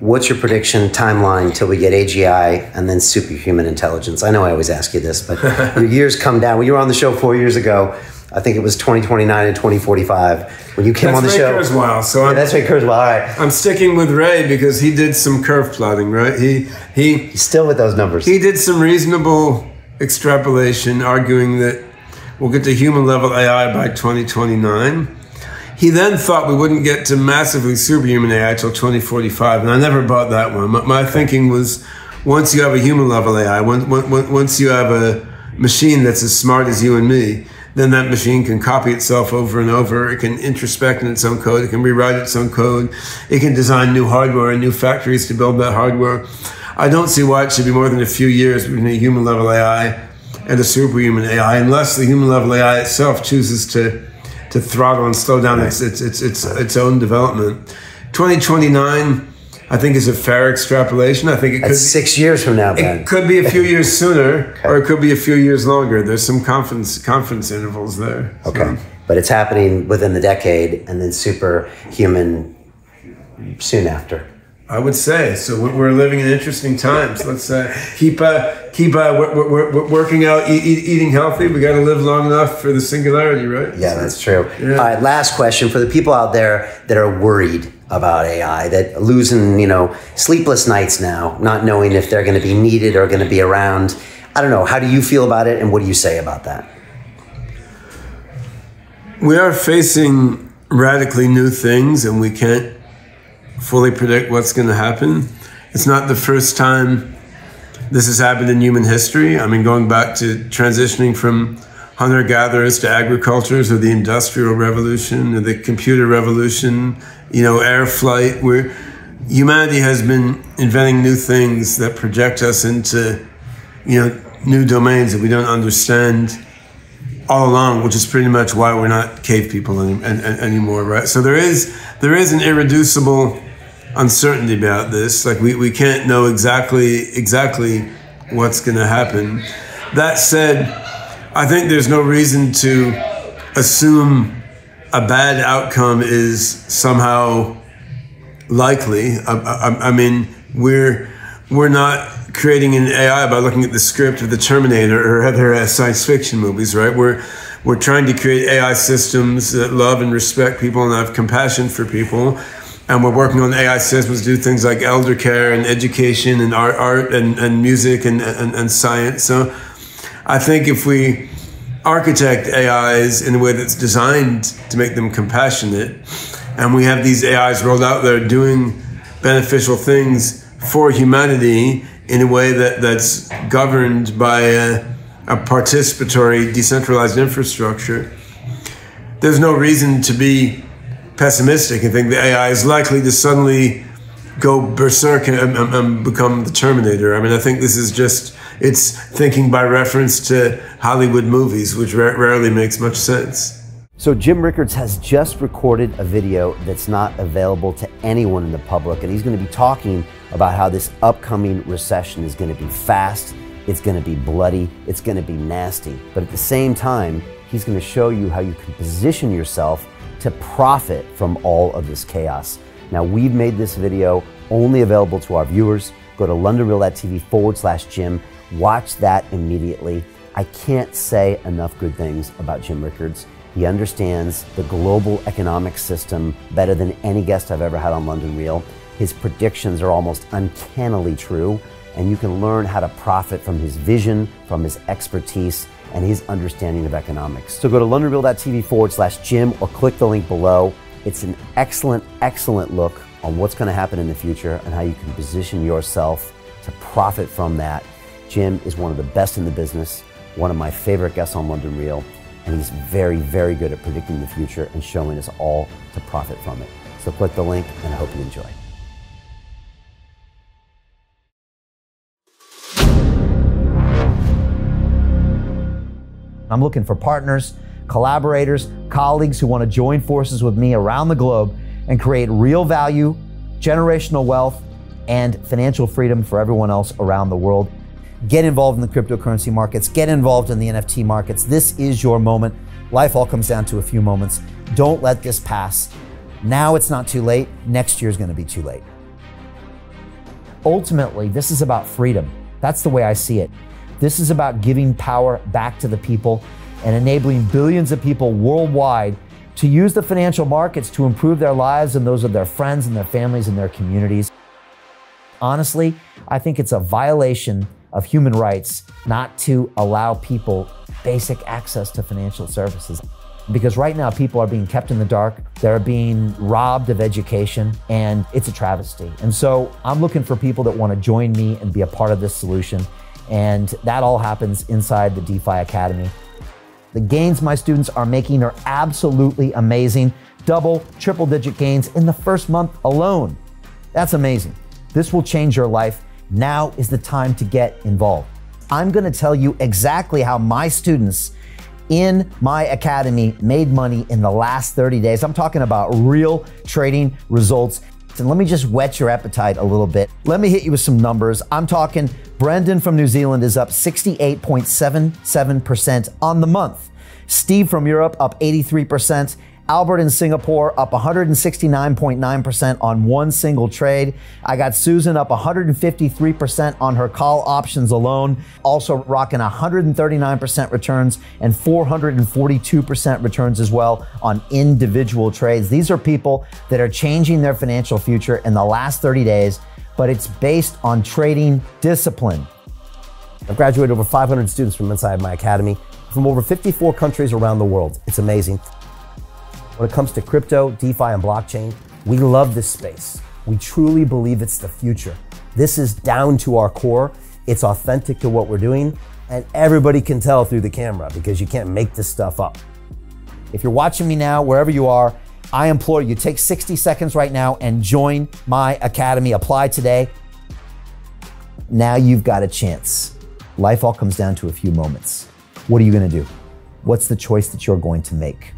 what's your prediction timeline till we get AGI and then superhuman intelligence? I know I always ask you this, but your years come down. When you were on the show four years ago, I think it was 2029 and 2045 when you came that's on the Ray show. Kurzweil. So Yeah, I'm, that's Ray Kurzweil. All right. I'm sticking with Ray because he did some curve plotting, right? He he Still with those numbers. he did some reasonable extrapolation, arguing that we'll get to human level AI by 2029. He then thought we wouldn't get to massively superhuman AI till 2045, and I never bought that one. My, my thinking was once you have a human level AI, once, once you have a machine that's as smart as you and me, then that machine can copy itself over and over. It can introspect in its own code. It can rewrite its own code. It can design new hardware and new factories to build that hardware. I don't see why it should be more than a few years between a human level AI and a superhuman AI, unless the human level AI itself chooses to to throttle and slow down its its its its, its own development. 2029, I think, is a fair extrapolation. I think it could That's six years from now, Ben. it could be a few years sooner, or it could be a few years longer. There's some confidence confidence intervals there. So, Okay. But it's happening within the decade and then superhuman soon after. I would say so. We're living in interesting times. Let's uh, keep uh, keep uh, we're, we're, we're working out, eat, eating healthy. We got to live long enough for the singularity, right? Yeah, So- that's true. Yeah. All right, last question for the people out there that are worried about AI, that losing, you know, sleepless nights now, not knowing if they're going to be needed or going to be around. I don't know. How do you feel about it, and what do you say about that? We are facing radically new things, and we can't fully predict what's going to happen. It's not the first time this has happened in human history. I mean, going back to transitioning from hunter gatherers to agricultures, or the industrial revolution, or the computer revolution, you know, air flight, where humanity has been inventing new things that project us into, you know, new domains that we don't understand all along, which is pretty much why we're not cave people any, an, an- anymore, right? So there is there is an irreducible uncertainty about this. Like we, we can't know exactly exactly what's going to happen. That said, I think there's no reason to assume a bad outcome is somehow likely. I, I, I mean, we're we're not creating an AI by looking at the script of the Terminator or other uh, science fiction movies, right? We're we're trying to create AI systems that love and respect people and have compassion for people. And we're working on AI systems to do things like elder care and education and art, art and, and music and, and, and science. So I think if we architect AIs in a way that's designed to make them compassionate, and we have these AIs rolled out there doing beneficial things for humanity in a way that, that's governed by a, a participatory, decentralized infrastructure, there's no reason to be pessimistic and think the AI is likely to suddenly go berserk and, and, and become the Terminator. I mean, I think this is just it's thinking by reference to Hollywood movies, which ra- rarely makes much sense. So Jim Rickards has just recorded a video that's not available to anyone in the public, and he's going to be talking about how this upcoming recession is going to be fast, it's going to be bloody, it's going to be nasty. But at the same time, he's going to show you how you can position yourself to profit from all of this chaos. Now, we've made this video only available to our viewers. Go to londonreal.tv forward slash Jim. Watch that immediately. I can't say enough good things about Jim Rickards. He understands the global economic system better than any guest I've ever had on London Real. His predictions are almost uncannily true, and you can learn how to profit from his vision, from his expertise, and his understanding of economics. So go to londonreal.tv forward slash Jim or click the link below. It's an excellent, excellent look on what's going to happen in the future and how you can position yourself to profit from that. Jim is one of the best in the business, one of my favorite guests on London Real, and he's very, very good at predicting the future and showing us all to profit from it. So click the link, and I hope you enjoy. I'm looking for partners, collaborators, colleagues who want to join forces with me around the globe and create real value, generational wealth, and financial freedom for everyone else around the world. Get involved in the cryptocurrency markets, get involved in the NFT markets. This is your moment. Life all comes down to a few moments. Don't let this pass. Now it's not too late. Next year is going to be too late. ultimately, this is about freedom. That's the way I see it. This is about giving power back to the people and enabling billions of people worldwide to use the financial markets to improve their lives and those of their friends and their families and their communities. Honestly, I think it's a violation of human rights not to allow people basic access to financial services. Because right now, people are being kept in the dark, they're being robbed of education, and it's a travesty. And so I'm looking for people that want to join me and be a part of this solution. And that all happens inside the DeFi Academy. The gains my students are making are absolutely amazing. Double, triple digit gains in the first month alone. That's amazing. This will change your life. Now is the time to get involved. I'm going to tell you exactly how my students in my academy made money in the last 30 days. I'm talking about real trading results. And let me just whet your appetite a little bit. Let me hit you with some numbers. I'm talking Brendan from New Zealand is up 68.77% on the month. Steve from Europe up 83%. Albert in Singapore up 169.9% on one single trade. I got Susan up 153% on her call options alone, also rocking 139% returns and 442% returns as well on individual trades. These are people that are changing their financial future in the last 30 days, but it's based on trading discipline. I've graduated over 500 students from inside my academy from over 54 countries around the world. It's amazing. When it comes to crypto, DeFi, and blockchain, we love this space. We truly believe it's the future. This is down to our core. It's authentic to what we're doing, and everybody can tell through the camera because you can't make this stuff up. If you're watching me now, wherever you are, I implore you take 60 seconds right now and join my academy. Apply today. Now you've got a chance. Life all comes down to a few moments. What are you going to do? What's the choice that you're going to make?